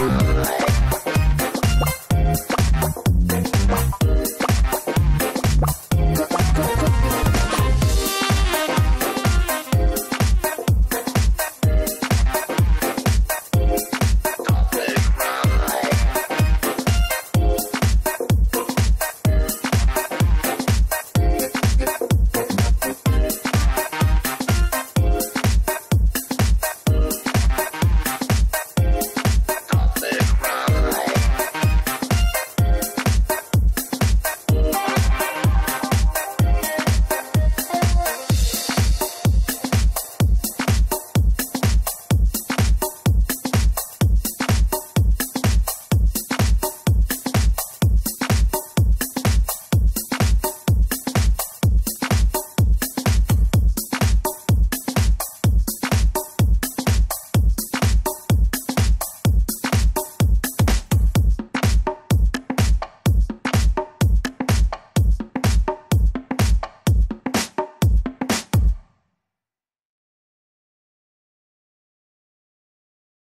Bye.